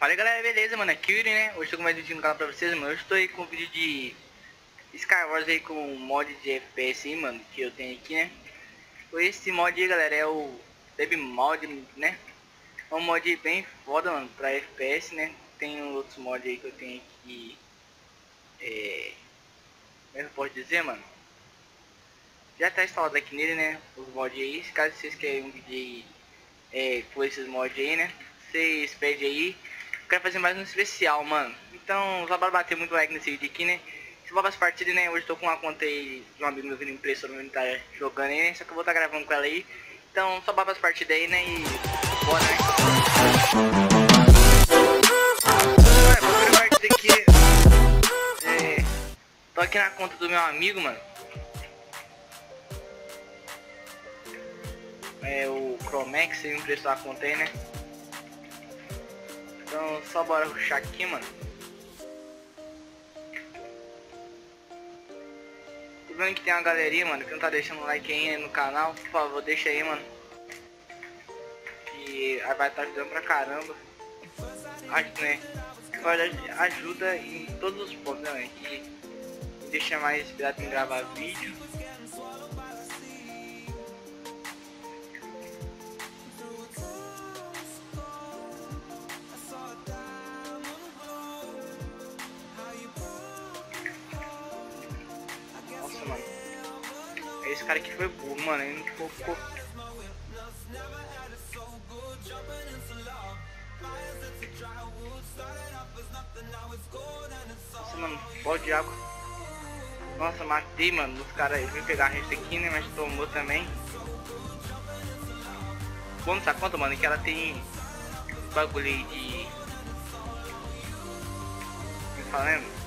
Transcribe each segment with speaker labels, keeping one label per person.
Speaker 1: Fala galera, beleza, mano? É o Yuri, né? Hoje estou com mais um vídeo no canal pra vocês, mano. Hoje estou aí com um vídeo de Skywars aí com um mod de FPS aí, mano, que eu tenho aqui, né? Esse mod aí, galera, é o Deb Mod, né? É um mod bem foda, mano, pra FPS, né? Tem outros mods aí que eu tenho aqui. É... Como é que eu posso dizer, mano? Já tá instalado aqui nele, né? Os mods aí. Caso vocês querem um vídeo aí é, com esses mods aí, né? Vocês pedem aí quero fazer mais um especial, mano. Então, só para bater muito like nesse vídeo aqui, né? Se for as partidas, né? Hoje tô com uma conta aí de um amigo meu vindo impressora, ele tá jogando aí, né? Só que eu vou estar tá gravando com ela aí. Então, só para as partidas aí, né? E bora, né? É, tô aqui na conta do meu amigo, mano. É o Chromex, ele emprestou a conta aí, né? Então só bora ruxar aqui, mano. Tô vendo que tem uma galerinha, mano, que não tá deixando like aí no canal. Por favor, deixa aí, mano. Que vai estar tá ajudando pra caramba. Acho, né? Ajuda em todos os pontos, né, Que deixa mais inspirado em gravar vídeo. Esse cara aqui foi burro, mano. Ele não ficou. Nossa, mano, pó de água. Nossa, matei, mano. Os caras vim pegar a gente aqui, né? Mas tomou também. Bom, não quanto, mano? Que ela tem bagulho aí de. Me falando?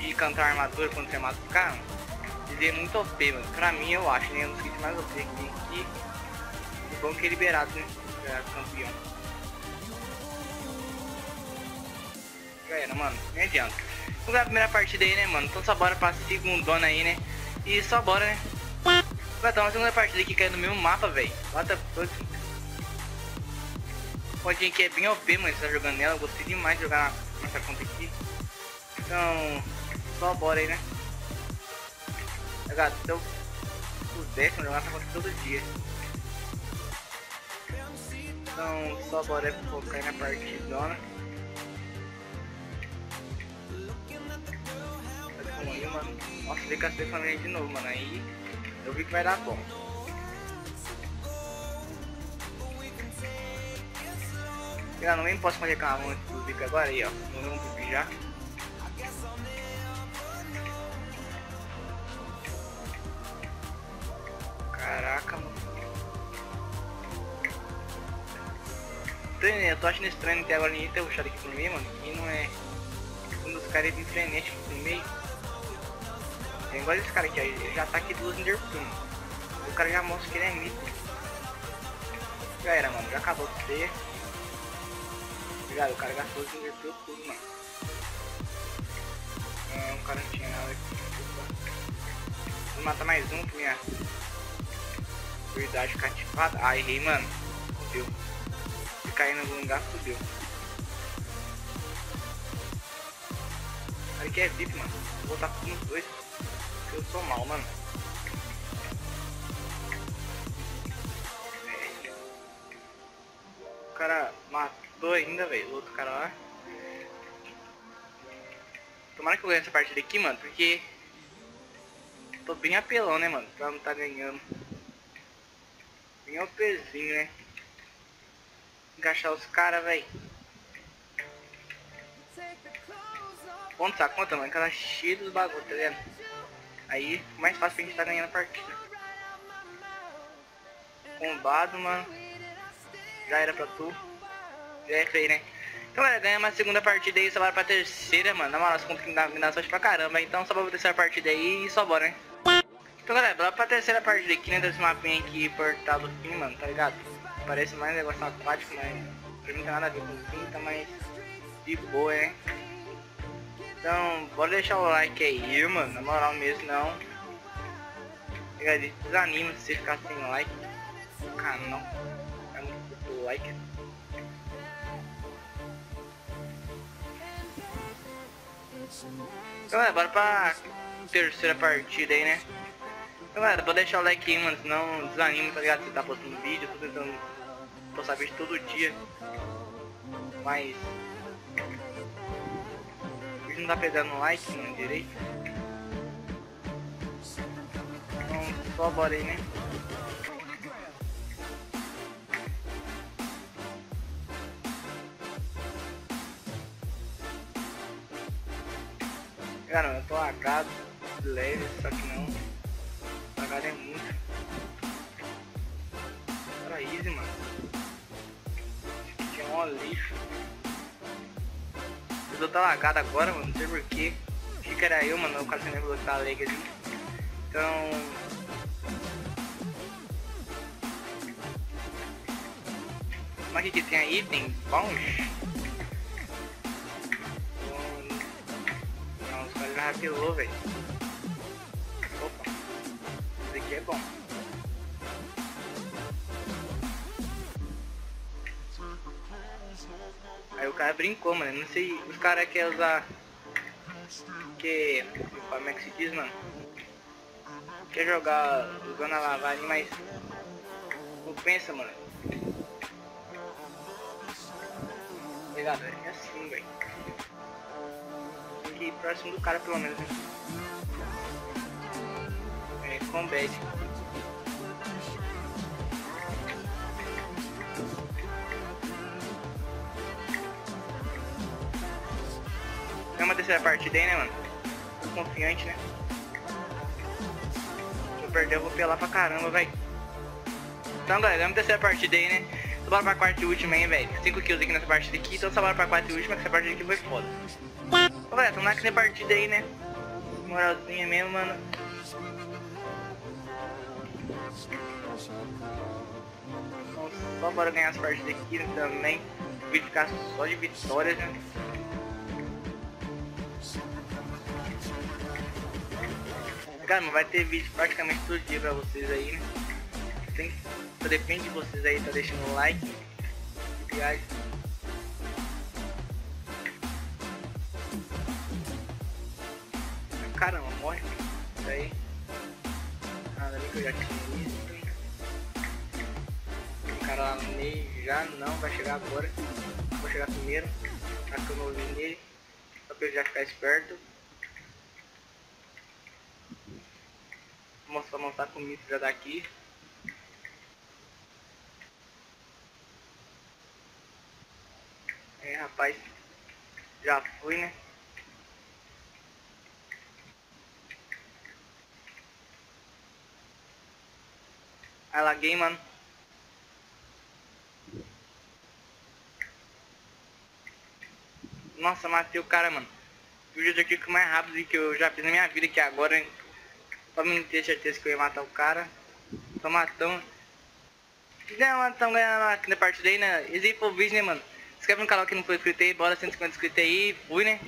Speaker 1: De cantar armadura quando você mata o cara. Ele é muito OP, mano. Pra mim, eu acho, né? Um dos mais OP que tem aqui. E bom que é liberado, né? Já campeão. Já era, mano. Nem adianta. Vamos a primeira partida aí, né, mano? Então só bora pra segundona aí, né? E só bora, né? Vai dar uma segunda partida aqui caindo no mesmo mapa, velho. What? Podinha que é bem OP, mano. Você tá jogando nela. Eu gostei demais de jogar nessa conta aqui. Então, só bora aí, né? Gato, se eu pudesse jogar essa conta todo dia. Então, só bora focar aí na partidona. Nossa, vem a família de novo, mano. Aí eu vi que vai dar bom. Eu não nem posso mais reclamar muito do Vic agora aí, ó. Não vamos já. Caraca, mano. Eu tô achando estranho até agora ninguém ter ruxado aqui pro meio, mano. E não é. Um dos caras é bem frenético pro meio. Tem igual esse cara aqui, ó. Ele já tá aqui duas Enderplume. O cara já mostra que ele é mito. Já era, mano. Já acabou de ser. Obrigado, o cara gastou os Enderplume tudo, mano. Não, o cara não tinha nada aqui. Vou matar mais um pra minha Verdade cativada. Ah, errei, mano. Fudeu. Se cair algum lugar, fudeu. Olha que é VIP, mano. Vou botar tudo nos dois. Eu sou mal, mano. O cara matou ainda, velho. O outro cara lá. Tomara que eu ganhe essa partida aqui, mano. Porque... Tô bem apelão, né, mano? Pra não tá ganhando. Bem o pezinho, né? Encaixar os caras, velho. Quanto tá conta, mano? Que ela é cheia dos bagulho, tá vendo? Aí, mais fácil pra gente tá ganhando a partida. Combado, mano. Já era pra tu. Já é feio, né? Então, galera, ganhamos a segunda partida aí, só bora pra terceira, mano. Na moral, as sorte pra caramba. Então, só pra terceira partida aí e só bora, né? Então galera, lá pra terceira parte aqui, né, desse mapinha aqui, portado fim, mano, tá ligado? Parece mais negócio aquático, mas pra mim não tem nada a ver com pinta, mas de boa, hein? Então, bora deixar o like aí, mano, na moral mesmo, não. Desanima se você ficar sem like no canal. É muito like. Então, galera, bora pra terceira partida aí, né? Galera, pode deixar o like aí, mano, senão desanima, tá ligado? Você tá postando vídeo, tô tentando postar vídeo todo dia. Mas... O vídeo não tá pegando like, mano, direito. Então, só bora aí, né? Cara, eu tô lagado, leve, só que não. Tô lagado agora, mano, não sei porquê. Achei que era eu, mano, o cara sem lembra que tá leg ali. Então. Mas o que, tem aí? Tem bons. já rapilou, velho. Opa. Isso aqui é bom. Aí o cara brincou, mano. Não sei, os caras querem usar... Que... Como é que se diz, mano? Quer jogar usando a lavagem, mas... Não pensa, mano. Obrigado, é assim, velho aqui próximo do cara pelo menos. Né? É, com uma terceira partida aí, né, mano? Tô confiante, né? Se eu perder, eu vou pelar pra caramba, velho. Então, galera, é uma terceira partida aí, né? Bora pra quarta e última aí, velho. 5 kills aqui nessa partida aqui, então só bora pra quarta e última, que essa partida aqui foi foda. Ô, velho, tamo na partida aí, né? Moralzinha mesmo, mano. Então, só bora ganhar as partidas aqui né, também. O vídeo ficar só de vitórias, né? Cara, vai ter vídeo praticamente todo dia pra vocês aí, né? Tem, depende de vocês aí, tá deixando o like. Viagem. caramba, morre. Isso aí. Nada ali que eu já tinha visto. O cara lá no meio já não vai chegar agora. Vou chegar primeiro. Tá que eu não ouvi nele. Só pra ele já ficar esperto. Mostrar montar com o já daqui. É rapaz, já fui né? Aí laguei, mano. Nossa, matei o cara, mano. O vídeo aqui que mais rápido que eu já fiz na minha vida aqui agora? Pra mim ter certeza que eu ia matar o cara. Tô matando. Não, mano, tamo ganhando aqui na partida aí, né? Esse aí foi o vídeo, né, mano? Se inscreve no canal que não foi inscrito aí, bora 150 inscritos aí, fui, né?